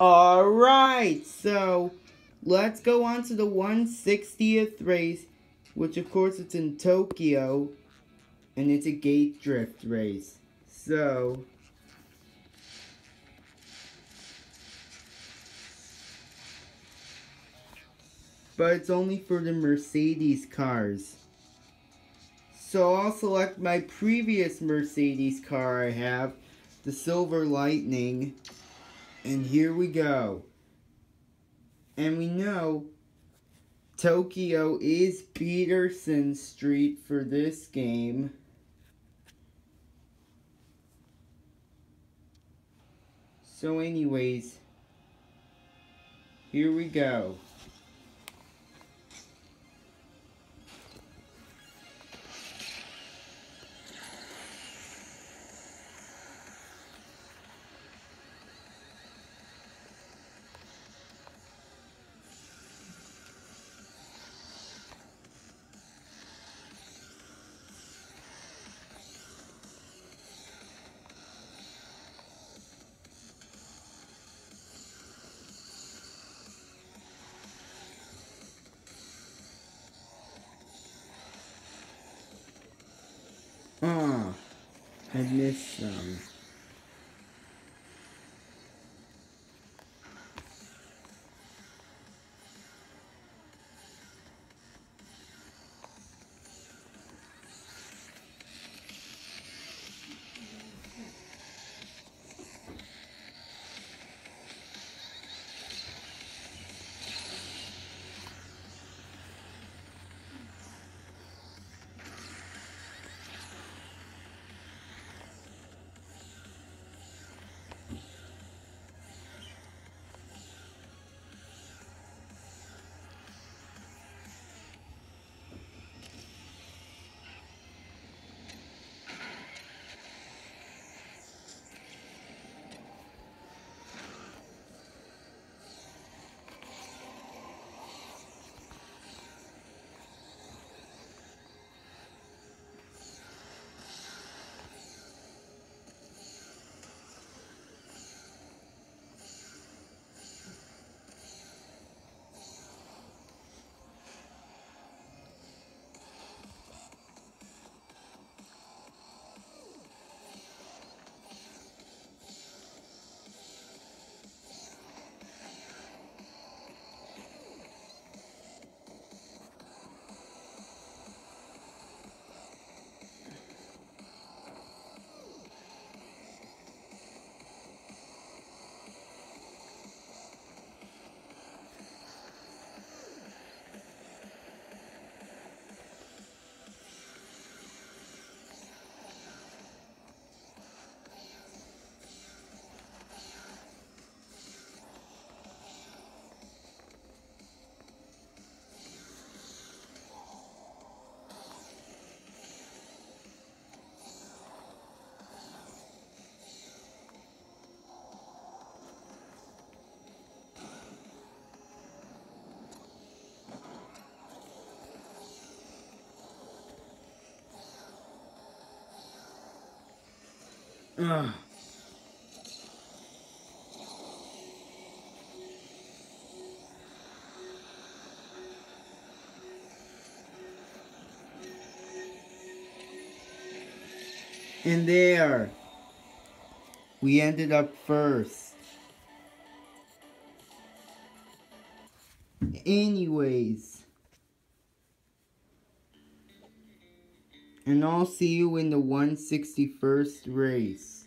Alright, so let's go on to the 160th race, which of course it's in Tokyo, and it's a gate drift race. So, but it's only for the Mercedes cars. So I'll select my previous Mercedes car I have, the Silver Lightning, and here we go. And we know Tokyo is Peterson Street for this game. So anyways, here we go. I miss some. And there, we ended up first. Anyways. And I'll see you in the 161st race.